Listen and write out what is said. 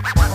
One.